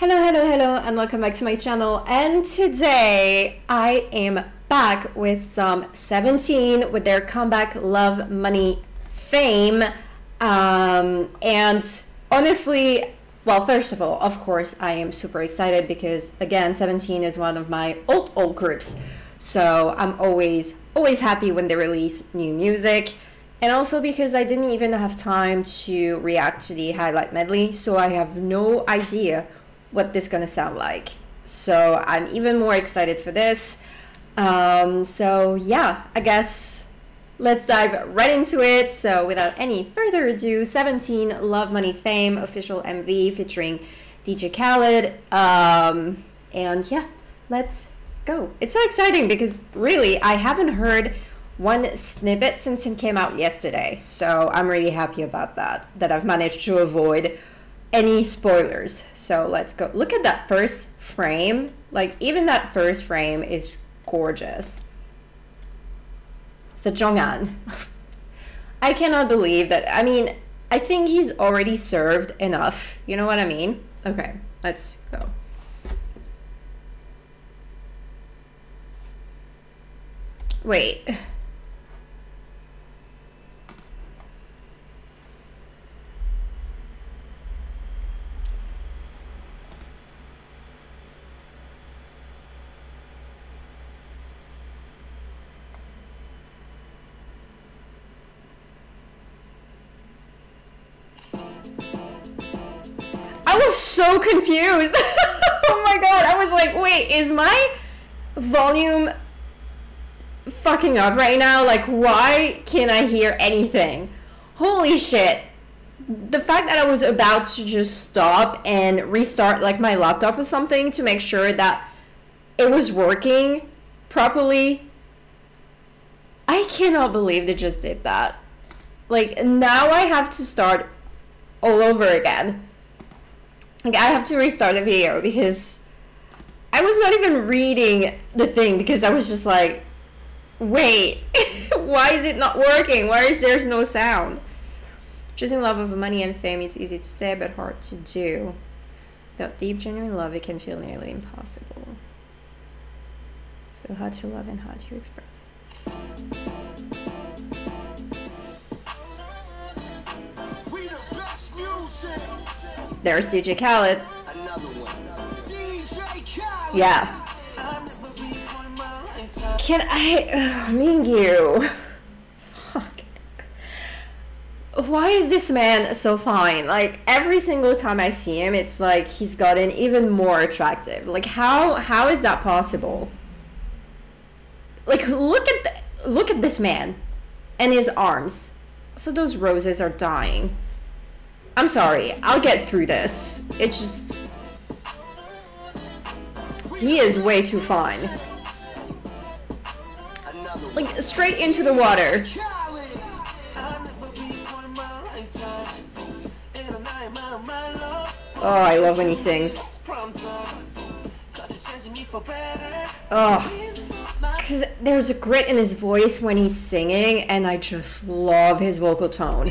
Hello, hello, hello, and welcome back to my channel. And today I am back with some 17 with their comeback Love Money Fame. Um, and honestly, well, first of all, of course, I am super excited because again, 17 is one of my old, old groups. So I'm always, always happy when they release new music. And also because I didn't even have time to react to the highlight medley, so I have no idea what this gonna sound like. So I'm even more excited for this. Um, so yeah, I guess let's dive right into it. So without any further ado, 17 Love Money Fame official MV featuring DJ Khaled. Um, and yeah, let's go. It's so exciting because really I haven't heard one snippet since it came out yesterday. So I'm really happy about that, that I've managed to avoid any spoilers. So let's go. Look at that first frame. Like even that first frame is gorgeous. So Jeonghan. I cannot believe that. I mean, I think he's already served enough. You know what I mean? Okay, let's go. Wait. So confused. oh my god, I was like, wait, is my volume fucking up right now? Like, why can't I hear anything? Holy shit. The fact that I was about to just stop and restart like my laptop or something to make sure that it was working properly. I cannot believe they just did that. Like, now I have to start all over again. Like I have to restart the video because I was not even reading the thing because I was just like, wait, why is it not working? Why is there's no sound? Choosing love over money and fame is easy to say but hard to do. Without deep, genuine love, it can feel nearly impossible. So how to love and how to express. There's DJ Khaled. Yeah. Can I, uh, Mingyu? Fuck. Why is this man so fine? Like every single time I see him, it's like he's gotten even more attractive. Like how how is that possible? Like look at the, look at this man and his arms. So those roses are dying. I'm sorry. I'll get through this. It's just... He is way too fine. Like, straight into the water. Oh, I love when he sings. Oh. Because there's a grit in his voice when he's singing, and I just love his vocal tone.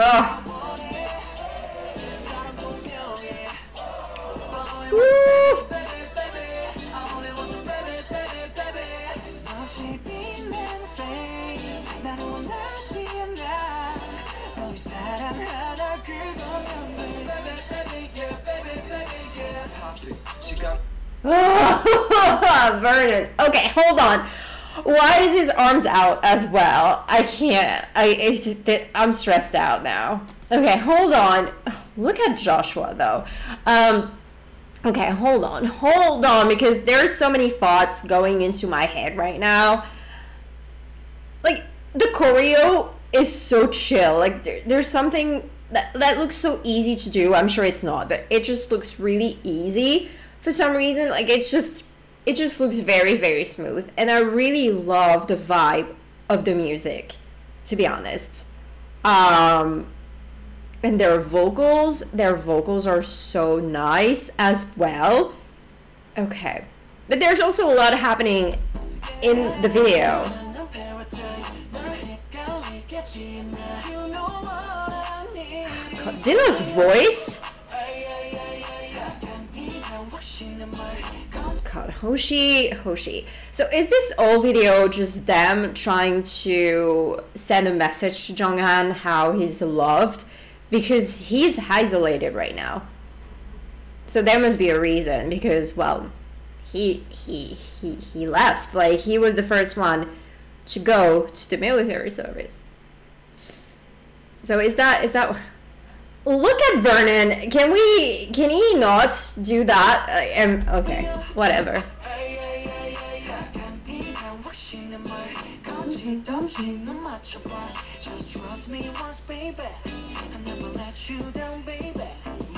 Oh. Woo. Vernon. Okay, hold on. Why is his arms out as well? I can't. I, I I'm stressed out now. Okay, hold on. Look at Joshua though. Um, okay, hold on, hold on, because there's so many thoughts going into my head right now. Like the choreo is so chill. Like there, there's something that that looks so easy to do. I'm sure it's not, but it just looks really easy for some reason. Like it's just it just looks very very smooth, and I really love the vibe of the music. To be honest, um, and their vocals, their vocals are so nice as well. Okay, but there's also a lot happening in the video. Dino's voice. Hoshi, Hoshi. So is this old video just them trying to send a message to Jeonghan how he's loved? Because he's isolated right now. So there must be a reason because well, he he he he left. Like he was the first one to go to the military service. So is that is that Look at Vernon. Can we? Can he not do that? Uh, um, okay, whatever.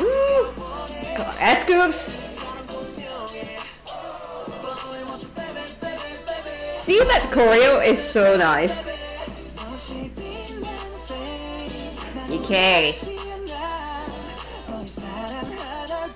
Ooh. God, S.Coups. See that choreo is so nice. Okay.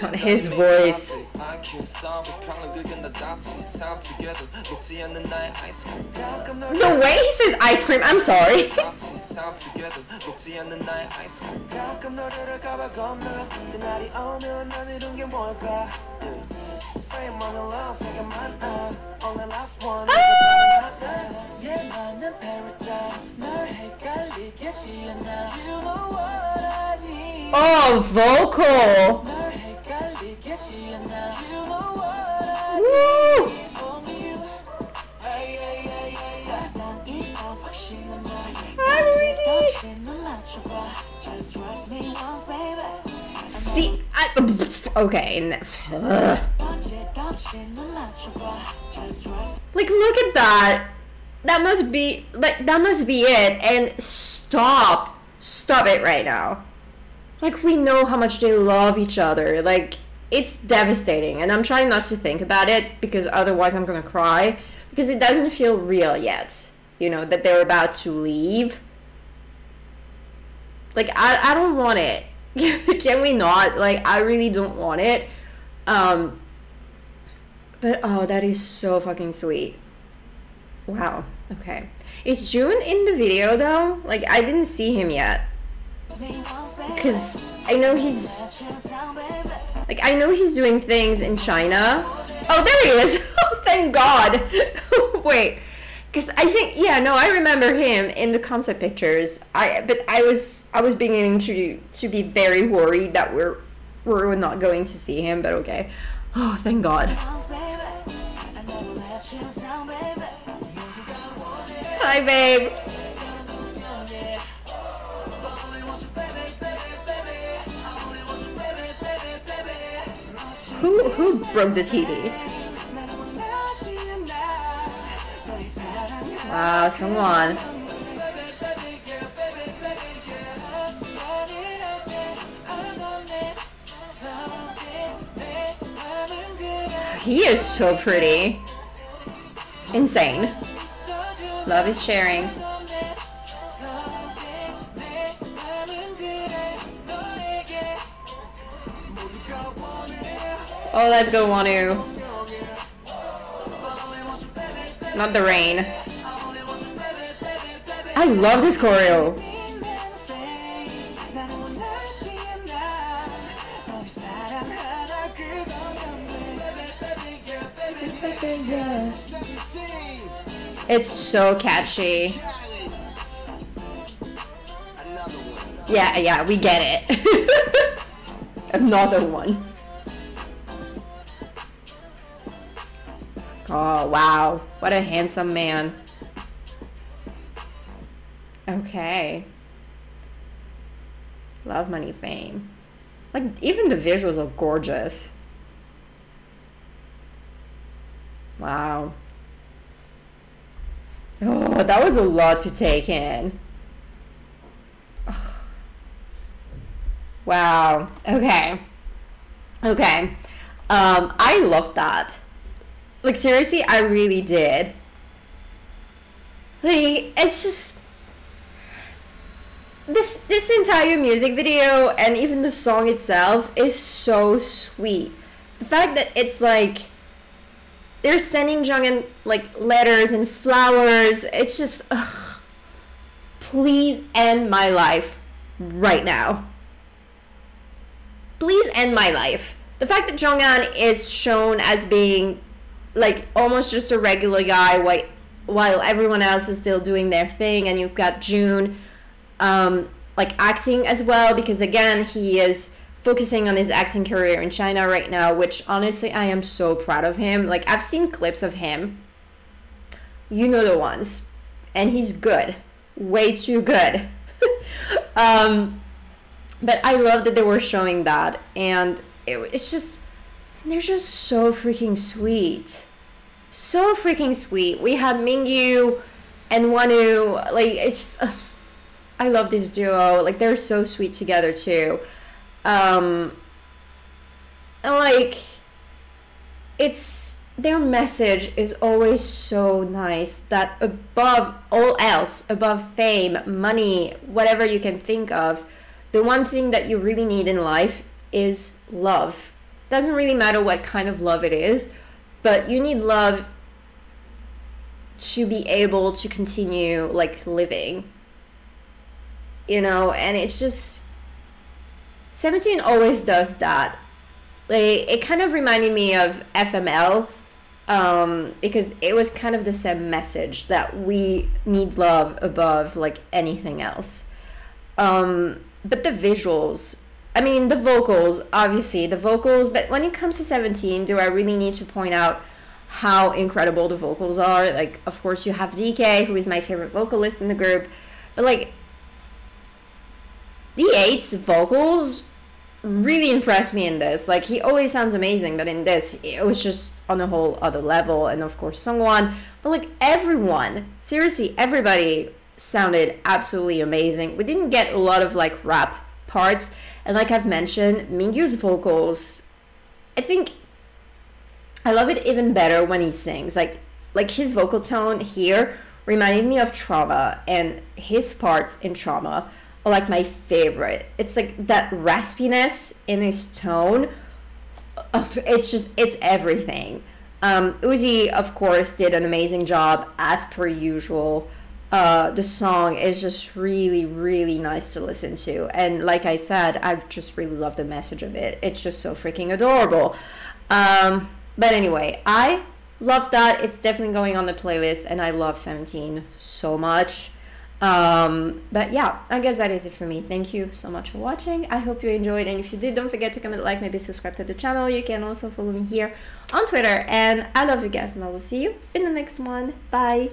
God, his voice. The way he says ice cream, I'm sorry. Oh, vocal. Woo. See, I, okay. Like, look at that. That must be like that must be it. And stop, stop it right now. Like we know how much they love each other. Like it's devastating, and I'm trying not to think about it because otherwise I'm gonna cry because it doesn't feel real yet. You know that they're about to leave. Like I, I don't want it. Can we not? Like I really don't want it. Um. But oh, that is so fucking sweet. Wow. Okay. Is June in the video though? Like I didn't see him yet. Because I know he's like I know he's doing things in China. Oh, there he is! oh, thank God! Wait, because I think yeah, no, I remember him in the concept pictures. I but I was I was beginning to to be very worried that we're we're not going to see him. But okay. Oh, thank God. Hi, babe. Who who broke the TV? Wow, someone. He is so pretty. Insane. Love is sharing. Oh, let's go, Wonwoo. Not the rain. I love this choreo. It's so catchy. Yeah, yeah, we get it. Another one. Oh, wow. What a handsome man. Okay. Love, money, fame. Like, even the visuals are gorgeous. Wow. Oh, that was a lot to take in. Wow. Okay. Okay. Um, I love that. Like seriously, I really did. Like it's just this this entire music video and even the song itself is so sweet. The fact that it's like they're sending Jeonghan like letters and flowers. It's just, ugh. please end my life right now. Please end my life. The fact that Jeonghan is shown as being like almost just a regular guy while, while everyone else is still doing their thing and you've got June um, like acting as well because again he is focusing on his acting career in China right now, which honestly I am so proud of him. Like I've seen clips of him. You know the ones. And he's good. Way too good. um but I love that they were showing that and it, it's just they're just so freaking sweet. So freaking sweet. We had Mingyu and Wonwoo like it's uh, I love this duo. Like they're so sweet together too. Um, and like, it's their message is always so nice that above all else, above fame, money, whatever you can think of, the one thing that you really need in life is love. Doesn't really matter what kind of love it is, but you need love to be able to continue like living. You know, and it's just 17 always does that. Like, it kind of reminded me of FML um, because it was kind of the same message that we need love above like anything else. Um, but the visuals, I mean, the vocals, obviously, the vocals, but when it comes to 17, do I really need to point out how incredible the vocals are? Like, of course, you have DK, who is my favorite vocalist in the group, but like, The8's vocals really impressed me in this. Like he always sounds amazing, but in this it was just on a whole other level. And of course Seungkwan, but like everyone, seriously, everybody sounded absolutely amazing. We didn't get a lot of like rap parts, and like I've mentioned, Mingyu's vocals, I think I love it even better when he sings. Like like his vocal tone here reminded me of Trauma and his parts in Trauma are like my favorite. It's like that raspiness in his tone. Of it's just it's everything. Um, Woozi, of course, did an amazing job as per usual. Uh, the song is just really, really nice to listen to, and like I said, I just really love the message of it. It's just so freaking adorable. Um, but anyway, I love that. It's definitely going on the playlist, and I love 17 so much. Um, but yeah, I guess that is it for me. Thank you so much for watching. I hope you enjoyed. And if you did, don't forget to comment, like, maybe subscribe to the channel. You can also follow me here on Twitter. And I love you guys, and I will see you in the next one. Bye.